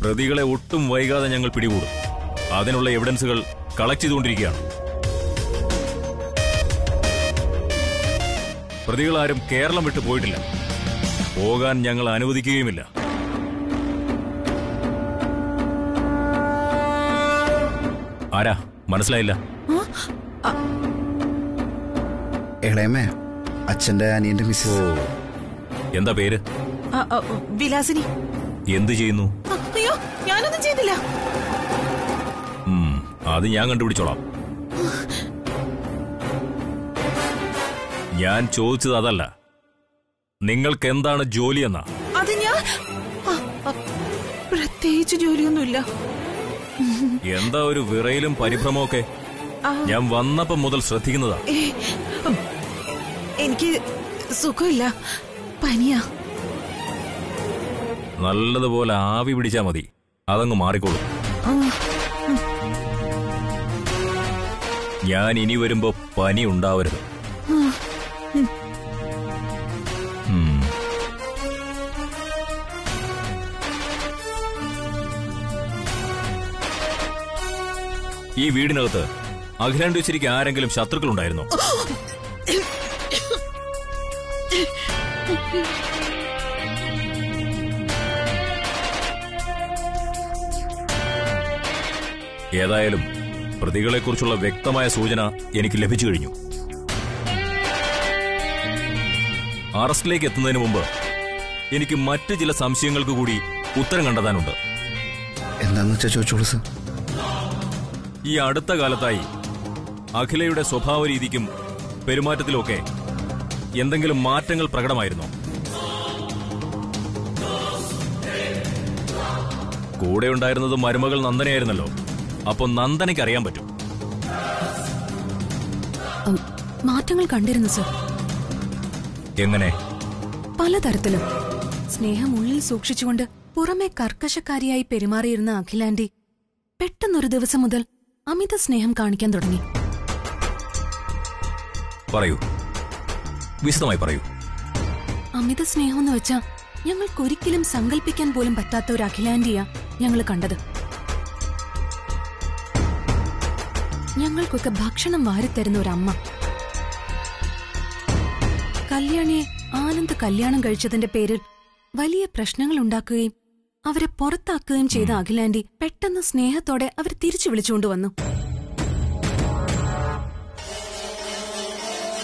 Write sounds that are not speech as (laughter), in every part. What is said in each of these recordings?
പ്രതികളെ ഒട്ടും വൈകാതെ ഞങ്ങൾ പിടികൂടും. അതിനുള്ള എവിഡൻസുകൾ കളക്ട് ചെയ്തുകൊണ്ടിരിക്കുകയാണ്. പ്രതികളാരും കേരളം വിട്ടു പോയിട്ടില്ല. പോകാൻ ഞങ്ങൾ അനുവദിക്കുകയുമില്ല. ആരാ? മനസ്സിലായില്ല. ഇളയമേ അച്ഛന്റെ അനിയന്റെ മിസ്സസ് എന്താ പേര്? വിലാസിനി. എന്തു ചെയ്യുന്നു? അയ്യോ ഞാനൊന്നും ചെയ്തില്ല. അത് ഞാൻ കണ്ടുപിടിച്ചോളാം. ഞാൻ ചോദിച്ചത് അതല്ല. നിങ്ങൾക്ക് എന്താണ് ജോലി എന്നാ അത് ഞാൻ പ്രത്യേകിച്ച് ജോലിയൊന്നുമില്ല. എന്താ ഒരു വിറയിലും പരിഭ്രമമൊക്കെ ഞാൻ വന്നപ്പം മുതൽ ശ്രദ്ധിക്കുന്നതാ. എനിക്ക് സുഖമില്ല. പനിയാ. നല്ലതുപോലെ ആവി പിടിച്ചാ മതി. അതങ്ങ് മാറിക്കോളും. ഞാൻ ഇനി വരുമ്പോ പനി ഉണ്ടാവരുത്. ഈ വീടിനകത്ത് അഖിലാണ്ട് വെച്ചിരിക്ക ആരെങ്കിലും ശത്രുക്കളുണ്ടായിരുന്നോ? (laughs) ഏതായാലും പ്രതികളെക്കുറിച്ചുള്ള വ്യക്തമായ സൂചന എനിക്ക് ലഭിച്ചു കഴിഞ്ഞു. അറസ്റ്റിലേക്ക് എത്തുന്നതിന് മുമ്പ് എനിക്ക് മറ്റ് ചില സംശയങ്ങൾക്ക് കൂടി ഉത്തരം കണ്ടെത്താനുണ്ട്. എന്താന്ന് വെച്ചാൽ ചോദിച്ചോളൂ സർ. ഈ അടുത്ത കാലത്തായി അഖിലയുടെ സ്വഭാവ രീതിക്കും പെരുമാറ്റത്തിലുമൊക്കെ എന്തെങ്കിലും മാറ്റങ്ങൾ പ്രകടമായിരുന്നോ? കൂടെ ഉണ്ടായിരുന്നത് മരുമകൾ നന്ദനയായിരുന്നല്ലോ. അപ്പൊ നന്ദനയ്ക്ക് അറിയാൻ പറ്റും. മാറ്റങ്ങൾ കണ്ടിരുന്നു സർ. എങ്ങനെ? പലതരത്തിലും. സ്നേഹം ഉള്ളിൽ സൂക്ഷിച്ചുകൊണ്ട് പുറമെ കർക്കശക്കാരിയായി പെരുമാറിയിരുന്ന അഖിലാന്റി പെട്ടെന്നൊരു ദിവസം മുതൽ അമിത സ്നേഹം കാണിക്കാൻ തുടങ്ങി. പറയൂ. വിശദമായി പറയൂ. അമിത സ്നേഹം എന്ന് വെച്ചാ ഞങ്ങൾക്കൊരിക്കലും സങ്കല്പിക്കാൻ പോലും പറ്റാത്ത ഒരു അഖിലാന്റിയാ ഞങ്ങൾ കണ്ടത്. ഞങ്ങൾക്കൊക്കെ ഭക്ഷണം വാരിത്തരുന്ന ഒരമ്മ. കല്യാണിയെ ആനന്ദ് കല്യാണം കഴിച്ചതിന്റെ പേരിൽ വലിയ പ്രശ്നങ്ങൾ ഉണ്ടാക്കുകയും അവരെ പുറത്താക്കുകയും ചെയ്ത അഖിലാന്റി പെട്ടെന്ന് സ്നേഹത്തോടെ അവർ തിരിച്ചു വിളിച്ചുകൊണ്ടുവന്നു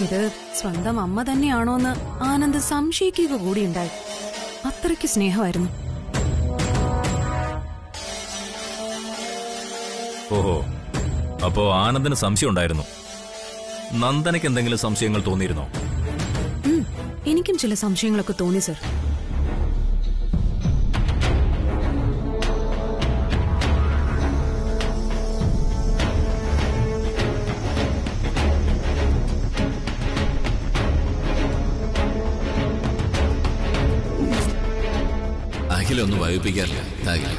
ഇത് സ്വന്തം അമ്മ തന്നെയാണോന്ന് ആനന്ദ് സംശയിക്കുക കൂടിയുണ്ടായി. അത്രയ്ക്ക് സ്നേഹമായിരുന്നു. ഓഹോ അപ്പോ ആനന്ദിന് സംശയം ഉണ്ടായിരുന്നു. നന്ദനയ്ക്ക് എന്തെങ്കിലും സംശയങ്ങൾ തോന്നിയിരുന്നോ? എനിക്കും ചില സംശയങ്ങളൊക്കെ തോന്നി സർ. അഖിലൊന്നും വൈകിപ്പിക്കാറില്ല. താകില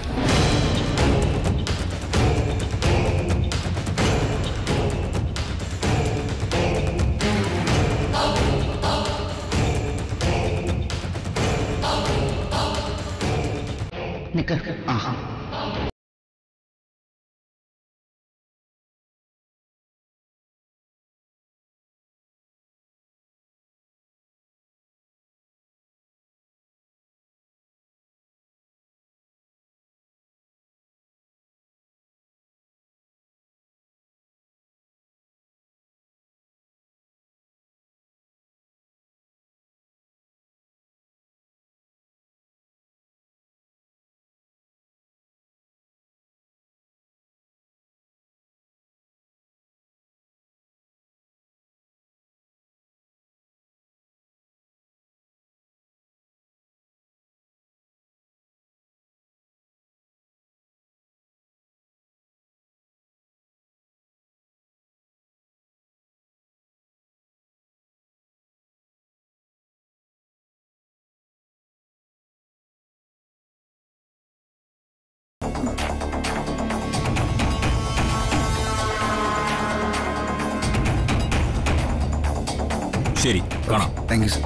ശരി കാണാം. താങ്ക് യു സർ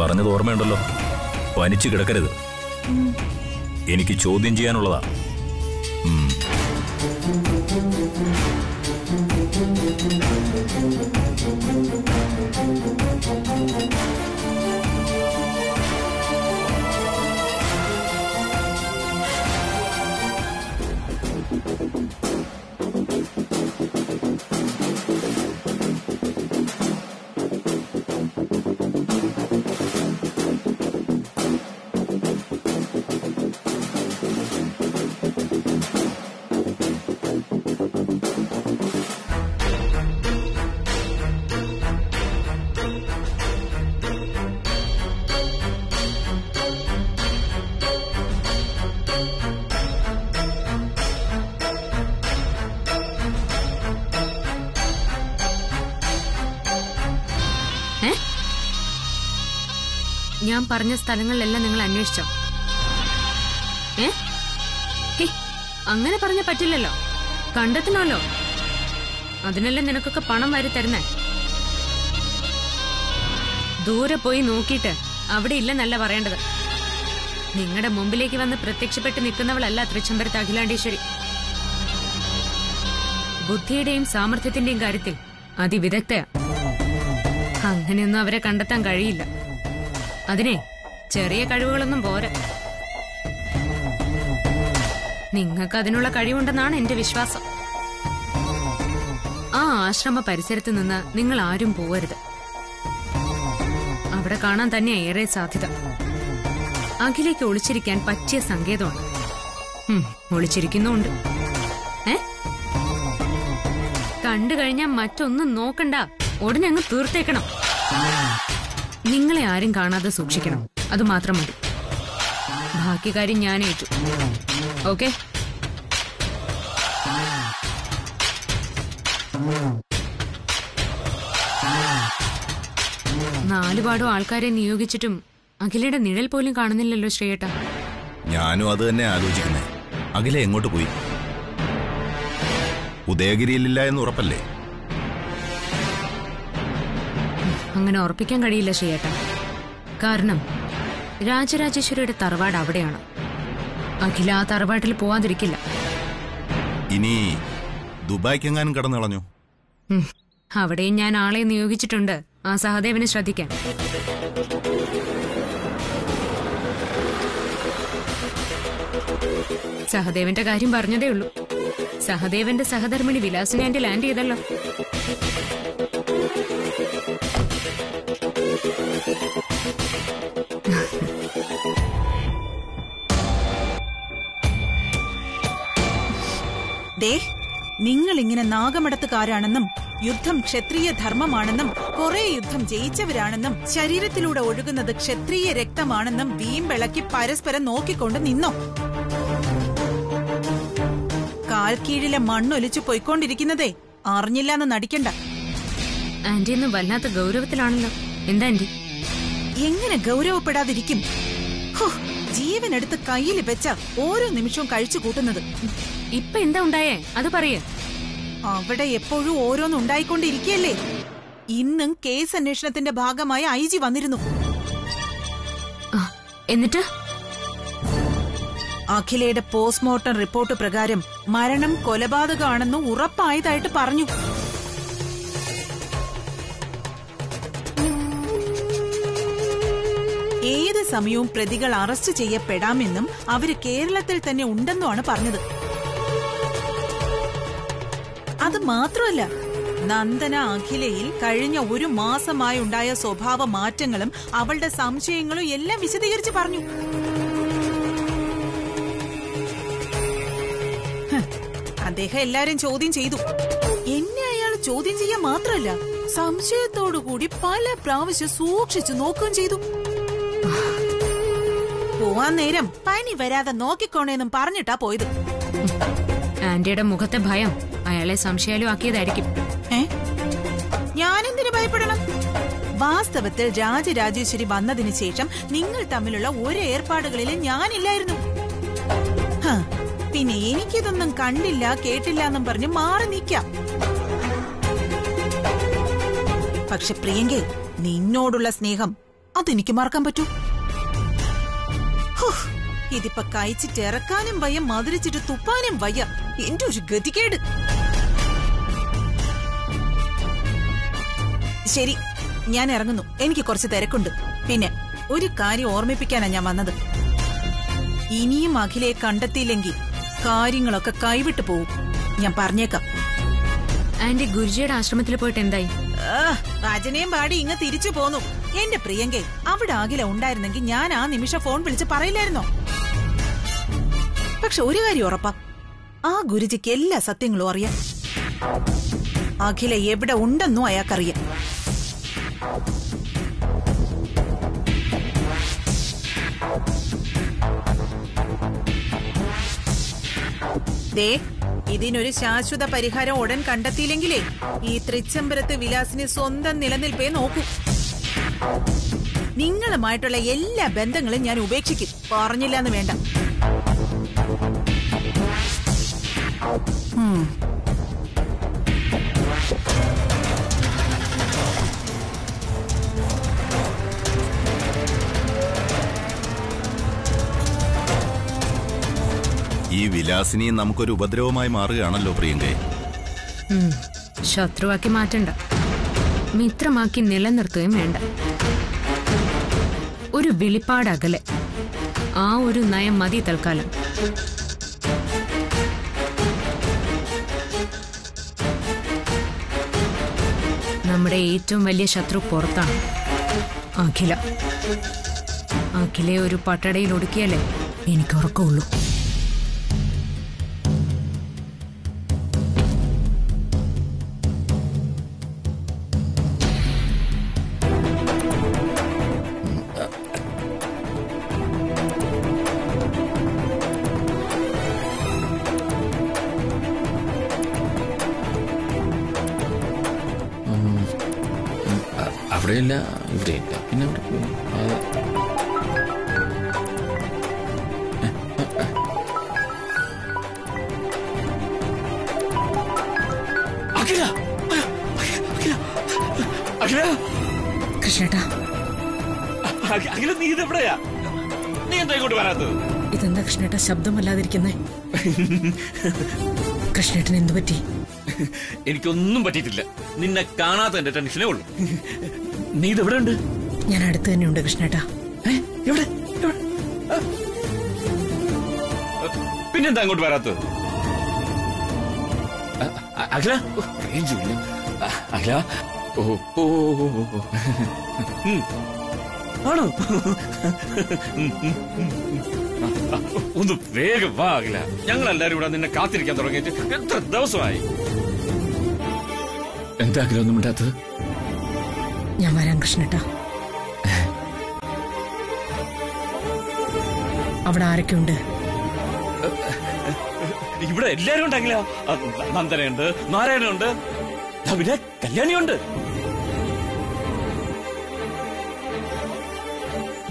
പറഞ്ഞത് ഓർമ്മയുണ്ടല്ലോ. പനിച്ചു കിടക്കരുത്. എനിക്ക് ചോദ്യം ചെയ്യാനുള്ളതാ. ഞാൻ പറഞ്ഞ സ്ഥലങ്ങളിലെല്ലാം നിങ്ങൾ അന്വേഷിച്ചോ? ഏ? അങ്ങനെ പറഞ്ഞ പറ്റില്ലല്ലോ. കണ്ടെത്തണമല്ലോ. അതിനല്ലേ നിനക്കൊക്കെ പണം വാരി തരുന്നേ? ദൂരെ പോയി നോക്കിയിട്ട് അവിടെ ഇല്ലെന്നല്ല പറയേണ്ടത്. നിങ്ങളുടെ മുമ്പിലേക്ക് വന്ന് പ്രത്യക്ഷപ്പെട്ട് നിൽക്കുന്നവളല്ല തൃച്ചംബരത്ത് അഖിലാണ്ടേശ്വരി ബുദ്ധിയുടെയും സാമർഥ്യത്തിന്റെയും കാര്യത്തിൽ അതിവിദഗ്ധയാ. അങ്ങനെയൊന്നും അവരെ കണ്ടെത്താൻ കഴിയില്ല. അതിനെ ചെറിയ കഴിവുകളൊന്നും പോര. നിങ്ങൾക്ക് അതിനുള്ള കഴിവുണ്ടെന്നാണ് എന്റെ വിശ്വാസം. ആ ആശ്രമ പരിസരത്ത് നിന്ന് നിങ്ങൾ ആരും പോവരുത്. അവിടെ കാണാൻ തന്നെ ഏറെ സാധ്യത. അഖിലേക്ക് ഒളിച്ചിരിക്കാൻ പറ്റിയ സങ്കേതമാണ്. ഒളിച്ചിരിക്കുന്നുണ്ട് ഏ? കണ്ടു കഴിഞ്ഞാൽ മറ്റൊന്നും നോക്കണ്ട. ഉടനെ അങ്ങ് തീർത്തേക്കണം. നിങ്ങളെ ആരും കാണാതെ സൂക്ഷിക്കണം. അത് മാത്രം മതി. ബാക്കി കാര്യം ഞാൻ ഏറ്റു. ഓക്കെ? നാലുപാടും ആൾക്കാരെ നിയോഗിച്ചിട്ടും അഖിലയുടെ നിഴൽ പോലും കാണുന്നില്ലല്ലോ ശ്രീയേട്ട. ഞാനും അത് തന്നെ ആലോചിക്കുന്നേ. അഖില എങ്ങോട്ട് പോയി? ഉദയഗിരിയിലില്ല എന്ന് ഉറപ്പല്ലേ? അങ്ങനെ ഉറപ്പിക്കാൻ കഴിയില്ല ശ്രീയേട്ട. കാരണം രാജരാജേശ്വരിയുടെ തറവാട് അവിടെയാണ്. അഖില ആ തറവാട്ടിൽ പോവാതിരിക്കില്ല. ഇനി ദുബായ്ക്കെങ്ങാനും കടന്നു കളഞ്ഞു? അവിടെയും ഞാൻ ആളെ നിയോഗിച്ചിട്ടുണ്ട്. ആ സഹദേവനെ ശ്രദ്ധിക്കാൻ സഹദേവന്റെ കാര്യം പറഞ്ഞതേ ഉള്ളൂ. സഹദേവന്റെ സഹധർമ്മിണി വിലാസിനെ എന്റെ ലാൻഡ് ചെയ്തല്ലോ. ദേ നിങ്ങൾ ഇങ്ങനെ നാഗമടത്തുകാരാണെന്നും യുദ്ധം ക്ഷത്രിയ ധർമ്മമാണെന്നും കുറെ യുദ്ധം ജയിച്ചവരാണെന്നും ശരീരത്തിലൂടെ ഒഴുകുന്നത് ക്ഷത്രിയ രക്തമാണെന്നും വീമ്പിളക്കി പരസ്പരം നോക്കിക്കൊണ്ട് നിന്നോ? കാൽക്കീഴിലെ കീഴിലെ മണ്ണൊലിച്ചു പൊയ്ക്കൊണ്ടിരിക്കുന്നതേ അറിഞ്ഞില്ലാന്ന് നടിക്കണ്ട. ആന്റി ഇന്ന് വല്ലാത്ത ഗൗരവത്തിലാണല്ലോ. എന്താ ആന്റി? എങ്ങനെ ഗൗരവപ്പെടാതിരിക്കും? ജീവനെടുത്ത് കയ്യിൽ വെച്ച ഓരോ നിമിഷവും കഴിച്ചു കൂട്ടുന്നത്. ഇപ്പൊ എന്താ ഉണ്ടായേ? അത് പറയേ. അവിടെ എപ്പോഴും ഓരോന്ന് ഉണ്ടായിക്കൊണ്ടിരിക്കുകയല്ലേ? ഇന്നും കേസ് അന്വേഷണത്തിന്റെ ഭാഗമായി ഐ ജി വന്നിരുന്നു. എന്നിട്ട്? അഖിലയുടെ പോസ്റ്റ്മോർട്ടം റിപ്പോർട്ട് പ്രകാരം മരണം കൊലപാതകമാണെന്ന് ഉറപ്പായതായിട്ട് പറഞ്ഞു. ഏത് സമയവും പ്രതികൾ അറസ്റ്റ് ചെയ്യപ്പെടാമെന്നും അവർ കേരളത്തിൽ തന്നെ ഉണ്ടെന്നുമാണ് പറഞ്ഞത്. അത് മാത്രമല്ല നന്ദന അഖിലയിൽ കഴിഞ്ഞ ഒരു മാസമായി ഉണ്ടായ സ്വഭാവ മാറ്റങ്ങളും അവളുടെ സംശയങ്ങളും എല്ലാം വിശദീകരിച്ച് പറഞ്ഞു. അദ്ദേഹം എല്ലാരും ചോദ്യം ചെയ്തു. എന്നെ അയാൾ ചോദ്യം ചെയ്യാൻ മാത്രമല്ല സംശയത്തോടുകൂടി പല പ്രാവശ്യം സൂക്ഷിച്ചു നോക്കുകയും ചെയ്തു. പോവാൻ നേരം പനി വരാതെ നോക്കിക്കോണേന്നും പറഞ്ഞിട്ടാ പോയത്. ആന്റിയുടെ മുഖത്തെ ഭയം അയാളെ സംശയാലും ആക്കിയതായിരിക്കും ഞാനെന്തിനു ഭയപ്പെടണം? വാസ്തവത്തിൽ രാജരാജേശ്വരി വന്നതിന് ശേഷം നിങ്ങൾ തമ്മിലുള്ള ഒരു ഏർപ്പാടുകളിലും ഞാനില്ലായിരുന്നു. പിന്നെ എനിക്കിതൊന്നും കണ്ടില്ല കേട്ടില്ല എന്നും പറഞ്ഞ് മാറി നിൽക്കാം പക്ഷെ പ്രിയങ്കെ നിന്നോടുള്ള സ്നേഹം അതെനിക്ക് മറക്കാൻ പറ്റൂ. ഇതിപ്പോ കഴിച്ചിട്ട് ഇറക്കാനും വയ്യ മധുരിച്ചിട്ട് തുപ്പാനും വയ്യ. എന്റെ ഒരു ഗതികേട്. ശരി ഞാൻ ഇറങ്ങുന്നു. എനിക്ക് കുറച്ച് തിരക്കുണ്ട്. പിന്നെ ഒരു കാര്യം ഓർമ്മിപ്പിക്കാനാ ഞാൻ വന്നത്. ഇനിയും അഖിലയെ കണ്ടെത്തിയില്ലെങ്കിൽ കാര്യങ്ങളൊക്കെ കൈവിട്ടു പോവും. ഞാൻ പറഞ്ഞേക്കാം. ആന്റി ഗുരുജിയുടെ ആശ്രമത്തിൽ പോയിട്ട് എന്തായി? അജനയും പാടി ഇങ്ങ തിരിച്ചു പോന്നു. എന്റെ പ്രിയങ്കെ അവിടെ അഖില ഉണ്ടായിരുന്നെങ്കിൽ ഞാൻ ആ നിമിഷം ഫോൺ വിളിച്ച് പറയില്ലായിരുന്നോ? പക്ഷെ ഒരു കാര്യം ഉറപ്പാ. ആ ഗുരുജിക്ക് എല്ലാ സത്യങ്ങളും അറിയാം. അഖില എവിടെ ഉണ്ടെന്നും അയാൾക്കറിയാം. ദേ ഇതിനൊരു ശാശ്വത പരിഹാരം ഉടൻ കണ്ടെത്തിയില്ലെങ്കിലേ ഈ തൃച്ചംബരത്ത് വിലാസിനെ സ്വന്തം നിലനിൽപ്പേ നോക്കൂ. നിങ്ങളുമായിട്ടുള്ള എല്ലാ ബന്ധങ്ങളും ഞാൻ ഉപേക്ഷിക്കും. പറഞ്ഞില്ല എന്ന് വേണ്ട. ഈ വിലാസിനി നമുക്കൊരു ഉപദ്രവമായി മാറുകയാണല്ലോ പ്രിയങ്കേ. ശത്രുവാക്കി മാറ്റണ്ട. മിത്രമാക്കി നിലനിർത്തുകയും വേണ്ട. ഒരു വെളിപ്പാട് അകലെ. ആ ഒരു നയം മതി തൽക്കാലം. നമ്മുടെ ഏറ്റവും വലിയ ശത്രു പുറത്താണ്. അഖില. അഖിലെ ഒരു പട്ടടയിൽ ഒടുക്കിയാലേ എനിക്ക് ഉറക്കമുള്ളൂ അവിടെയില്ല ഇവിടെയില്ല പിന്നെ അവിടെ കൃഷ്ണേട്ടാ. അഖില നീ ഇതെവിടെയാ നീ എന്താ ഇങ്ങോട്ട് വരാത്തത്? ഇതെന്താ കൃഷ്ണേട്ടാ ശബ്ദമല്ലാതിരിക്കുന്നേ? കൃഷ്ണേട്ടന് എന്തു പറ്റി? എനിക്കൊന്നും പറ്റിയിട്ടില്ല. നിന്നെ കാണാത്ത എന്റെ ടെൻഷനേ ഉള്ളൂ. നീ ഇതെവിടെ ഉണ്ട്? ഞാൻ അടുത്ത് തന്നെ ഉണ്ട് കൃഷ്ണേട്ടാ? എവിടെ? പിന്നെന്താ അങ്ങോട്ട് വരാത്തത്? അഖില? ഓ, റേഞ്ച് ഇല്ല അ, അഖില? ഓ ഓ ഓ, ഓ, ഓ. ഉം. ആണോ? ഒന്ന് വേഗം വാ അഖില. ഞങ്ങൾ എല്ലാരും ഇവിടെ നിന്നെ കാത്തിരിക്കാൻ തുടങ്ങിയിട്ട് എത്ര ദിവസമായി? എന്താ അഖില ഒന്നും മിണ്ടാത്തത്? ഞാൻ വരാം കൃഷ്ണട്ടാ. അവിടെ ആരൊക്കെയുണ്ട്? ഇവിടെ എല്ലാരും ഉണ്ടെങ്കിലോ? നന്ദനയുണ്ട് നാരായണനുണ്ട്. പിന്നെ കല്യാണിയുണ്ട്.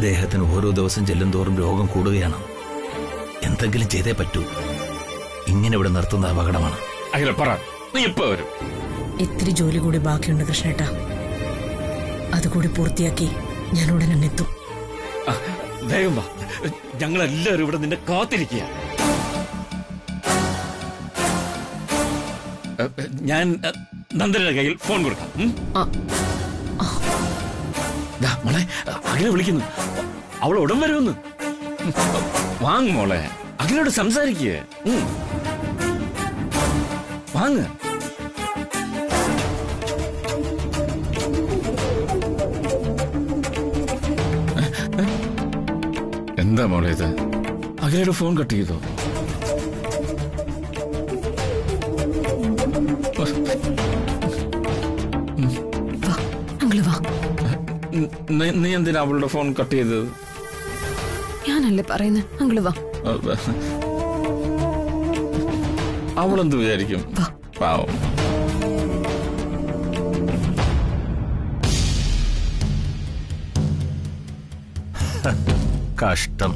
ദേഹത്തിന് ഓരോ ദിവസം ചെല്ലുന്തോറും രോഗം കൂടുകയാണ്. എന്തെങ്കിലും ചെയ്തേ പറ്റൂ. ഇങ്ങനെ ഇവിടെ നിർത്തുന്ന അപകടമാണ്. അഖില പറ. നീ ഇപ്പൊ വരും. ഇത്തിരി ജോലി കൂടി ബാക്കിയുണ്ട് കൃഷ്ണേട്ടാ. അതുകൂടി പൂർത്തിയാക്കി ഞാൻ ഉടൻ എത്തും. ആ, ഞങ്ങളെല്ലാവരും ഇവിടെ നിന്നെ കാത്തിരിക്കുക ഞാൻ നന്ദനയുടെ കയ്യിൽ ഫോൺ കൊടുക്കാം. മോളെ അഖില വിളിക്കുന്നു. അവൾ ഉടൻ വരുമെന്ന്. വാങ് മോളെ അഖിലോട് സംസാരിക്കുക വാങ്ങ്. എന്താ മോളെ ഇത് അഖിലയുടെ ഫോൺ കട്ട് ചെയ്തോ? നീ- എന്തിനാ അവളുടെ ഫോൺ കട്ട് ചെയ്തത്? ഞാനല്ലേ പറയുന്നത് അങ്കിൾ വാ. അവളെന്ത് വിചാരിക്കും? പാവം. (laughs) കഷ്ടം.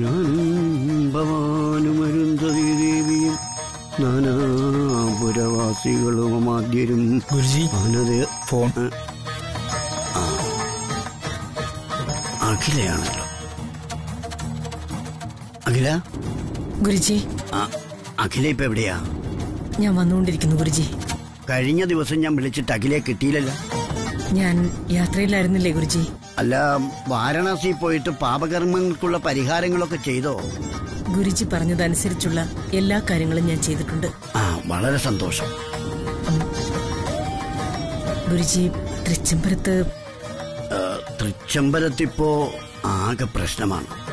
ഞാനും ഭവാനും അരുന്ധതി ദേവിയും ഗുരുജി ഫോൺ അഖിലയാണല്ലോ. അഖില? ഗുരുജി. ആ, അഖില ഇപ്പൊ എവിടെയാ? ഞാൻ വന്നുകൊണ്ടിരിക്കുന്നു ഗുരുജി. കഴിഞ്ഞ ദിവസം ഞാൻ വിളിച്ചിട്ട് അഖിലയെ കിട്ടിയില്ലല്ലോ. ഞാൻ യാത്രയിലായിരുന്നില്ലേ ഗുരുജി? അല്ല വാരണാസി പോയിട്ട് പാപകർമ്മങ്ങൾക്കുള്ള പരിഹാരങ്ങളൊക്കെ ചെയ്തോ? ഗുരുജി പറഞ്ഞതനുസരിച്ചുള്ള എല്ലാ കാര്യങ്ങളും ഞാൻ ചെയ്തിട്ടുണ്ട്. ആ വളരെ സന്തോഷം. ഗുരുജി തൃച്ചംബരത്ത് ആ, ആകെ പ്രശ്നമാണ്.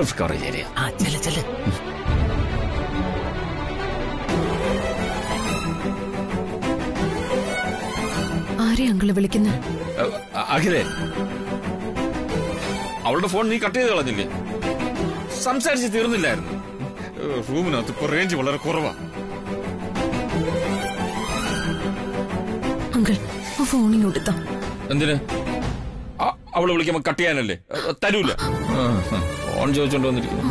ഔട്ട് ഓഫ് കവറേജ് ഏരിയ ആ ആരെ അങ്കിൾ വിളിക്കുന്ന? അഖിലേ. അവളുടെ ഫോൺ നീ കട്ട് ചെയ്ത് കളഞ്ഞില്ലേ? സംസാരിച്ച് തീർന്നില്ലായിരുന്നു. റൂമിനകത്ത് ഇപ്പൊ റേഞ്ച് വളരെ കുറവാ. അങ്കിൾ ആ എന്തിന്? അവൾ വിളിക്കുമ്പോ കട്ട് ചെയ്യാനല്ലേ? തരൂല്ല തരൂല. ഫോൺ ചോദിച്ചോണ്ട് വന്നിരിക്കുന്നു.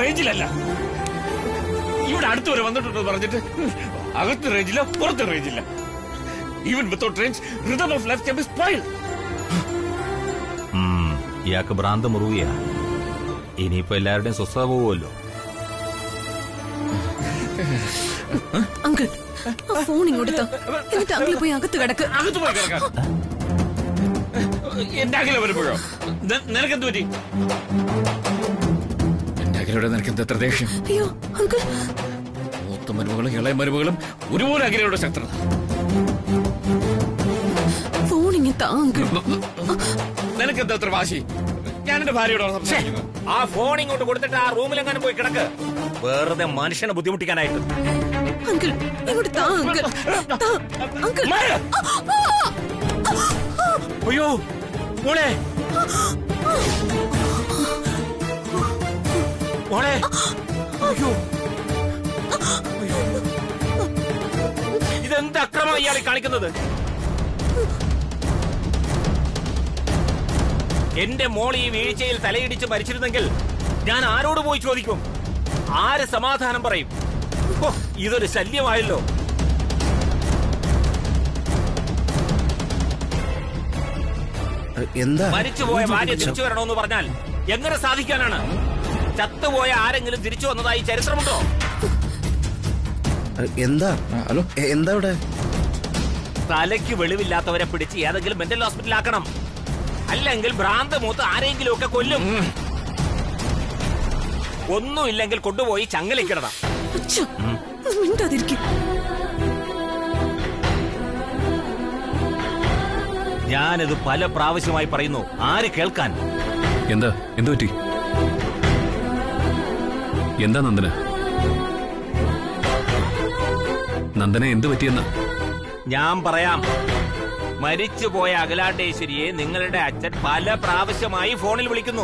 റേഞ്ചിലല്ല. ഇവിടെ അടുത്ത് വരെ വന്നിട്ടുണ്ടെന്ന് പറഞ്ഞിട്ട്? അകത്ത് റേഞ്ചില്ല പുറത്ത് റേഞ്ചില്ല. Even without range rhythm of life can be ഇയാൾക്ക് ഭ്രാന്ത് മുറുകിയാ ഇനിയിപ്പോ എല്ലാവരുടെയും സ്വസ്ഥത പോവുമല്ലോ. അങ്കിൾ ആ ഫോൺ ഇങ്ങോട്ട് താ എന്നിട്ട് അങ്കിൾ പോയി അകത്ത് കിടക്ക്. അകത്ത് പോയി കിടക്കാൻ എന്റെ അഖില വരുമ്പോഴോ നിനക്കെന്ത് പറ്റി? എന്റെ അഖിലയുടെ നിനക്ക് എന്താ എത്ര ദേഷ്യം? അയ്യോ അങ്കിൾ. മൂത്ത മരുമകളും ഇളയ മരുമകളും ഒരുപോലെ അഖിലയുടെ ശക്തത ഫോൺ അങ്കിൾ. നിനക്ക് എന്താ എത്ര വാശി? ഞാൻ എന്റെ ഭാര്യയോടാണ് സംസാരിക്കുന്നത് ആ ഫോൺ ഇങ്ങോട്ട് കൊടുത്തിട്ട് ആ റൂമിലെങ്ങാനും പോയി കിടക്ക്. വെറുതെ മനുഷ്യനെ ബുദ്ധിമുട്ടിക്കാനായിട്ട്. അങ്കിൾ ഇങ്ങോട്ട് താ അങ്കിൾ. താ അങ്കിൾ. അയ്യോ മോളെ. മോളെ. അയ്യോ. ഇതെന്ത് അക്രമം ഇയാൾ കാണിക്കുന്നത്? എന്റെ മോൾ ഈ വീഴ്ചയിൽ തലയിടിച്ച് മരിച്ചിരുന്നെങ്കിൽ ഞാൻ ആരോട് പോയി ചോദിക്കും? ആര് സമാധാനം പറയും? ഇതൊരു ശല്യമായല്ലോ. എന്താ? മരിച്ചുപോയ ഭാര്യ തിരിച്ചു വരണമെന്ന് പറഞ്ഞാൽ എങ്ങനെ സാധിക്കാനാണ്? ചത്തുപോയ ആരെങ്കിലും തിരിച്ചു വന്നതായി ചരിത്രമുണ്ടോ? എന്താ? ഹലോ? എന്താ ഇവിടെ തലയ്ക്ക് വെളിവില്ലാത്തവരെ പിടിച്ച് ഏതെങ്കിലും മെന്റൽ ഹോസ്പിറ്റലാക്കണം അല്ലെങ്കിൽ ഭ്രാന്ത് മൂത്ത് ആരെങ്കിലും ഒക്കെ കൊല്ലും. ഒന്നുമില്ലെങ്കിൽ കൊണ്ടുപോയി ചങ്ങലിക്കിടണം മിണ്ടാതിരിക്കും. ഞാനിത് പല പ്രാവശ്യമായി പറയുന്നു. ആര് കേൾക്കാൻ? എന്താ? എന്തു പറ്റി? എന്താ നന്ദന? നന്ദന എന്തു പറ്റിയെന്ന? ഞാൻ പറയാം. മരിച്ചുപോയ അഖിലാണ്ടേശ്വരിയെ നിങ്ങളുടെ അച്ഛൻ പല പ്രാവശ്യമായി ഫോണിൽ വിളിക്കുന്നു.